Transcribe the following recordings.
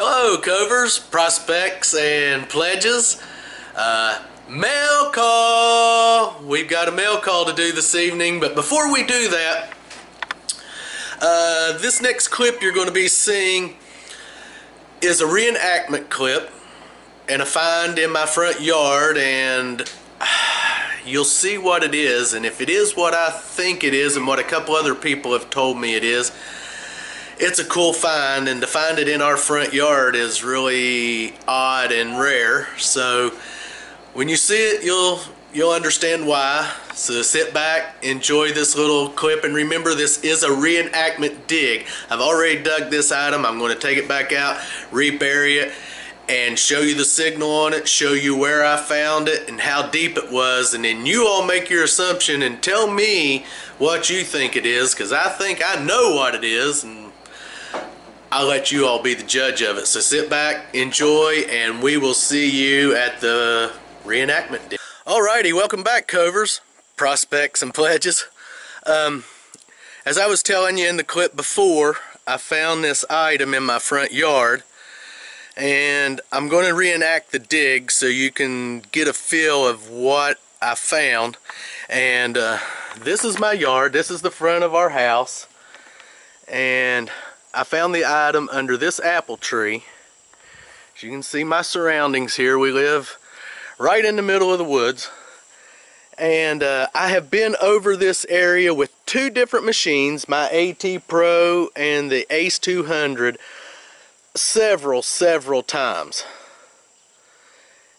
Hello, covers, prospects, and pledges. Uh, mail call! We've got a mail call to do this evening, but before we do that, uh, this next clip you're going to be seeing is a reenactment clip and a find in my front yard, and you'll see what it is, and if it is what I think it is and what a couple other people have told me it is, it's a cool find and to find it in our front yard is really odd and rare. So when you see it you'll you'll understand why. So sit back enjoy this little clip and remember this is a reenactment dig. I've already dug this item. I'm going to take it back out rebury it and show you the signal on it show you where I found it and how deep it was and then you all make your assumption and tell me what you think it is because I think I know what it is and I'll let you all be the judge of it. So sit back, enjoy, and we will see you at the reenactment. Day. Alrighty, welcome back, Covers, prospects, and pledges. Um, as I was telling you in the clip before, I found this item in my front yard, and I'm going to reenact the dig so you can get a feel of what I found. And uh, this is my yard. This is the front of our house. And I found the item under this apple tree. As you can see my surroundings here, we live right in the middle of the woods. And uh, I have been over this area with two different machines, my AT Pro and the Ace 200, several, several times.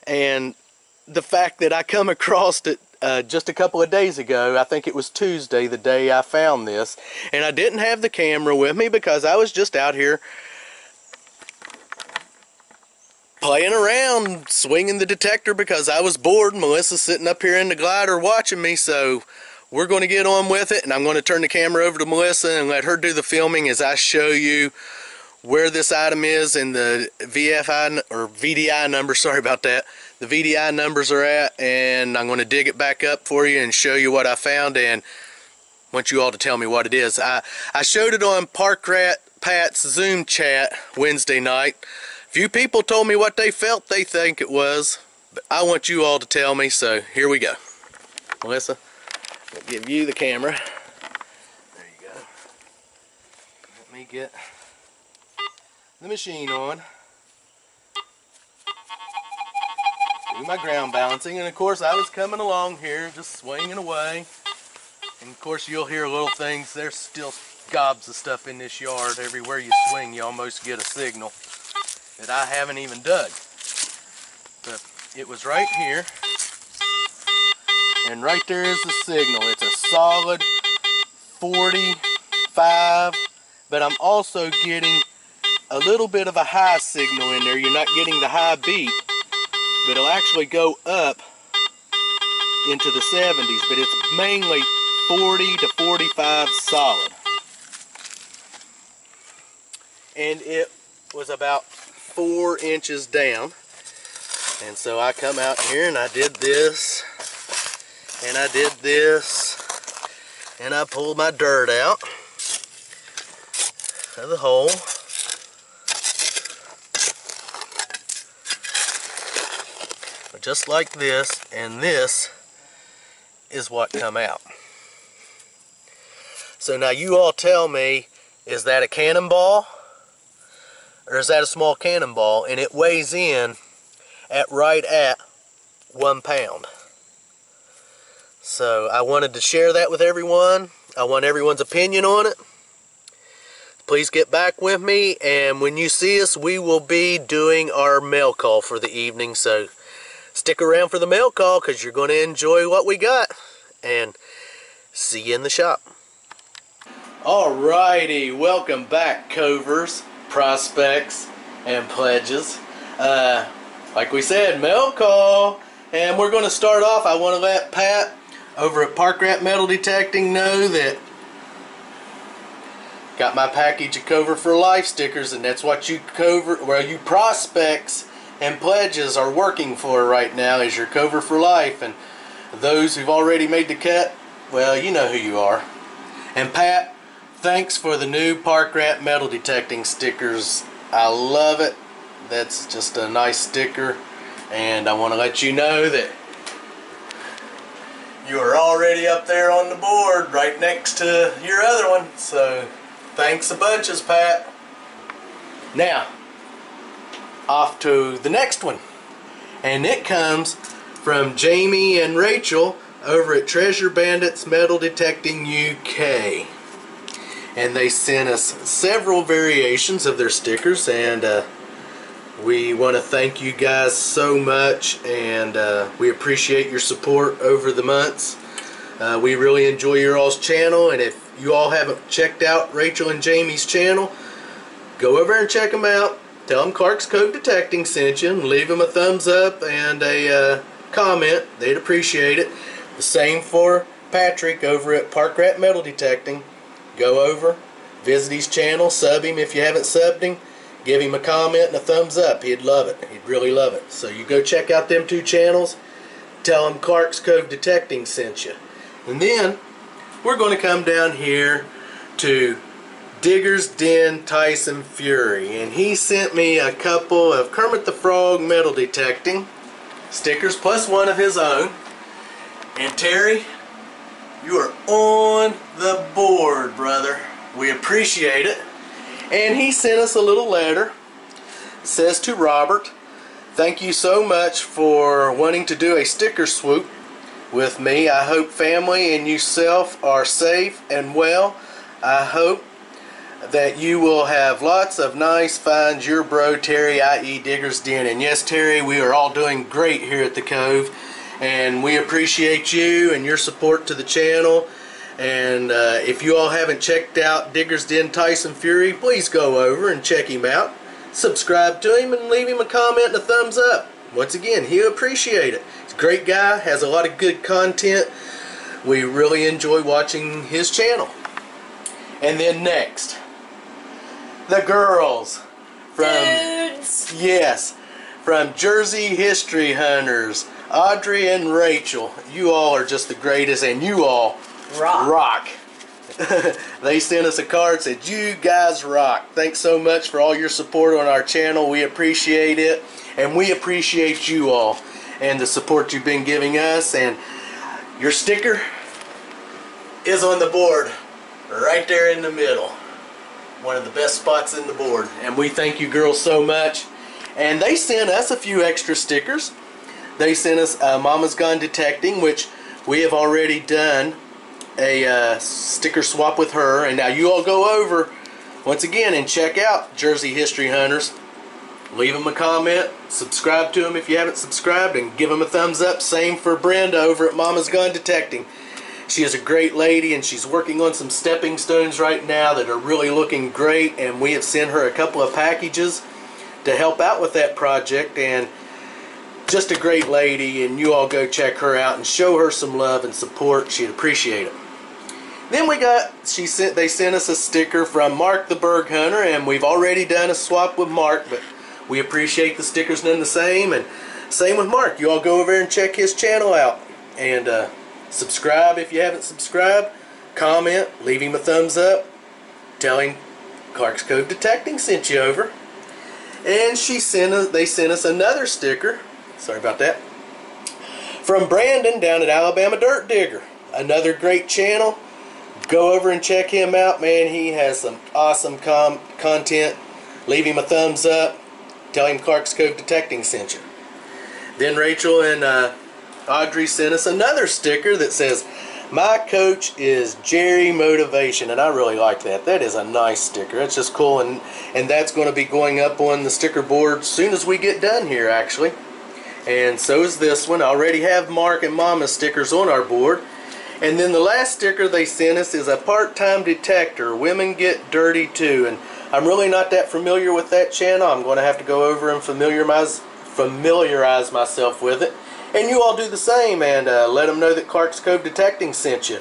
And the fact that I come across it uh, just a couple of days ago. I think it was Tuesday, the day I found this. And I didn't have the camera with me because I was just out here playing around, swinging the detector because I was bored. Melissa's sitting up here in the glider watching me, so we're going to get on with it. And I'm going to turn the camera over to Melissa and let her do the filming as I show you where this item is and the VFI or VDI number, sorry about that, the VDI numbers are at and I'm going to dig it back up for you and show you what I found and want you all to tell me what it is. I, I showed it on Park Rat Pat's Zoom chat Wednesday night. A few people told me what they felt they think it was, but I want you all to tell me, so here we go. Melissa, I'll give you the camera. There you go. Let me get the machine on. Do my ground balancing. And of course I was coming along here just swinging away. And of course you'll hear little things. There's still gobs of stuff in this yard. Everywhere you swing you almost get a signal that I haven't even dug. But it was right here. And right there is the signal. It's a solid 45. But I'm also getting a little bit of a high signal in there. You're not getting the high beat, but it'll actually go up into the 70s, but it's mainly 40 to 45 solid. And it was about four inches down. And so I come out here and I did this, and I did this, and I pulled my dirt out of the hole. Just like this and this is what come out. So now you all tell me is that a cannonball or is that a small cannonball and it weighs in at right at one pound? So I wanted to share that with everyone. I want everyone's opinion on it. Please get back with me and when you see us we will be doing our mail call for the evening. So stick around for the mail call because you're going to enjoy what we got. And see you in the shop. Alrighty, welcome back, covers, prospects, and pledges. Uh, like we said, mail call. And we're going to start off. I want to let Pat over at Park Rat Metal Detecting know that got my package of Cover for Life stickers, and that's what you cover, well, you prospects and pledges are working for right now is your cover for life and those who've already made the cut well you know who you are and Pat thanks for the new park rat metal detecting stickers I love it That's just a nice sticker. And I want to let you know that you are already up there on the board right next to your other one. So thanks a bunches, Pat. Now, off to the next one. And it comes from Jamie and Rachel over at Treasure Bandits Metal Detecting UK. And they sent us several variations of their stickers and uh, we want to thank you guys so much and uh, we appreciate your support over the months. Uh, we really enjoy your all's channel and if you all haven't checked out Rachel and Jamie's channel, go over and check them out. Tell them Clark's Cove Detecting sent you leave them a thumbs up and a uh, comment. They'd appreciate it. The same for Patrick over at Park Rat Metal Detecting. Go over, visit his channel, sub him if you haven't subbed him give him a comment and a thumbs up. He'd love it. He'd really love it. So you go check out them two channels. Tell him Clark's Cove Detecting sent you. And then we're going to come down here to Digger's Den Tyson Fury. And he sent me a couple of Kermit the Frog metal detecting stickers plus one of his own. And Terry, you are on the board, brother. We appreciate it. And he sent us a little letter. It says to Robert, Thank you so much for wanting to do a sticker swoop with me. I hope family and yourself are safe and well. I hope that you will have lots of nice finds. Your bro Terry, i.e. Digger's Den. And yes, Terry, we are all doing great here at the Cove. And we appreciate you and your support to the channel. And uh, if you all haven't checked out Digger's Den Tyson Fury, please go over and check him out. Subscribe to him and leave him a comment and a thumbs up. Once again, he'll appreciate it. He's a great guy, has a lot of good content. We really enjoy watching his channel. And then next, the girls from Dudes. yes, from Jersey History Hunters, Audrey and Rachel. You all are just the greatest, and you all Rock. rock. they sent us a card said you guys rock thanks so much for all your support on our channel we appreciate it and we appreciate you all and the support you've been giving us and your sticker is on the board right there in the middle one of the best spots in the board and we thank you girls so much and they sent us a few extra stickers they sent us uh, mama's gone detecting which we have already done a uh, sticker swap with her. And now you all go over once again and check out Jersey History Hunters. Leave them a comment, subscribe to them if you haven't subscribed, and give them a thumbs up. Same for Brenda over at Mama's Gone Detecting. She is a great lady and she's working on some stepping stones right now that are really looking great. And we have sent her a couple of packages to help out with that project. And just a great lady and you all go check her out and show her some love and support. She'd appreciate it. Then we got she sent they sent us a sticker from Mark the Berg Hunter, and we've already done a swap with Mark, but we appreciate the stickers none the same. And same with Mark. You all go over there and check his channel out and uh, subscribe if you haven't subscribed. Comment, leave him a thumbs up, tell him Clark's Cove Detecting sent you over. And she sent us, they sent us another sticker. Sorry about that. From Brandon down at Alabama Dirt Digger. Another great channel go over and check him out, man. He has some awesome com content. Leave him a thumbs up. Tell him Clark's Cove Detecting sent you. Then Rachel and uh, Audrey sent us another sticker that says, My coach is Jerry Motivation. And I really like that. That is a nice sticker. It's just cool. And, and that's going to be going up on the sticker board soon as we get done here, actually. And so is this one. I already have Mark and Mama stickers on our board. And then the last sticker they sent us is a part-time detector. Women get dirty too. And I'm really not that familiar with that channel. I'm going to have to go over and familiarize, familiarize myself with it. And you all do the same and uh, let them know that Clark's Cove Detecting sent you.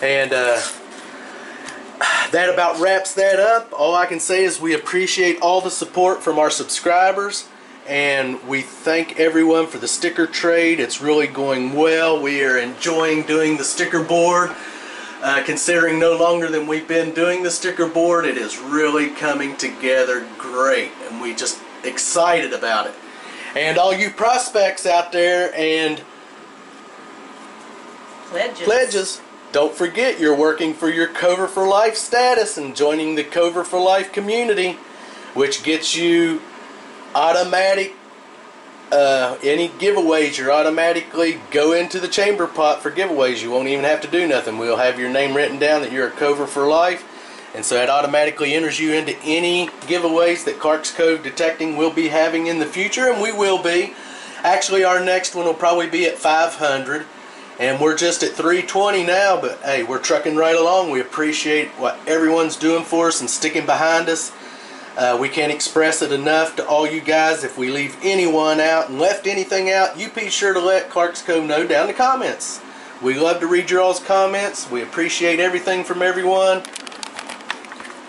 And uh, that about wraps that up. All I can say is we appreciate all the support from our subscribers and we thank everyone for the sticker trade. It's really going well. We are enjoying doing the sticker board. Uh, considering no longer than we've been doing the sticker board, it is really coming together great. And we just excited about it. And all you prospects out there and Pledges. pledges, don't forget you're working for your Cover for Life status and joining the Cover for Life community, which gets you automatic uh, any giveaways, you're automatically go into the chamber pot for giveaways. You won't even have to do nothing. We'll have your name written down that you're a Cover for Life, and so that automatically enters you into any giveaways that Clark's Cove Detecting will be having in the future, and we will be. Actually, our next one will probably be at 500, and we're just at 320 now. But hey, we're trucking right along. We appreciate what everyone's doing for us and sticking behind us. Uh, we can't express it enough to all you guys. If we leave anyone out and left anything out, you be sure to let Clark's Cove know down in the comments. We love to read your all's comments. We appreciate everything from everyone.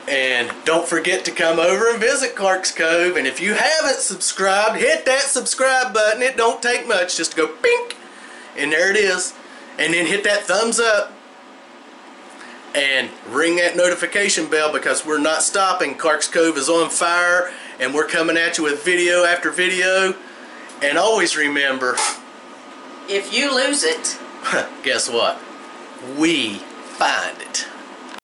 And don't forget to come over and visit Clark's Cove. And if you haven't subscribed, hit that subscribe button. It don't take much just to go pink. And there it is. And then hit that thumbs up and ring that notification bell because we're not stopping. Clark's Cove is on fire and we're coming at you with video after video. And always remember, If you lose it, guess what? We find it.